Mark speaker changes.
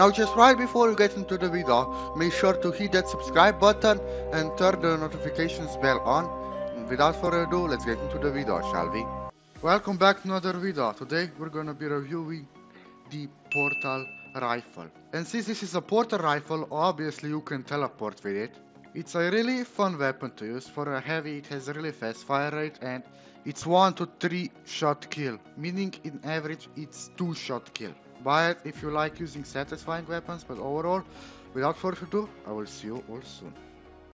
Speaker 1: Now just right before you get into the video, make sure to hit that subscribe button and turn the notifications bell on. Without further ado, let's get into the video, shall we? Welcome back to another video. Today we're gonna be reviewing the Portal Rifle. And since this is a Portal Rifle, obviously you can teleport with it. It's a really fun weapon to use. For a heavy, it has really fast fire rate and it's 1 to 3 shot kill, meaning in average it's 2 shot kill. Buy it if you like using satisfying weapons, but overall, without further ado, I will see you all soon.